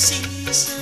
season.